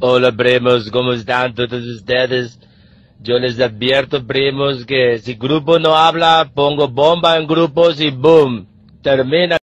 Hola primos, ¿cómo están todos ustedes? Yo les advierto primos que si grupo no habla, pongo bomba en grupos y boom, termina.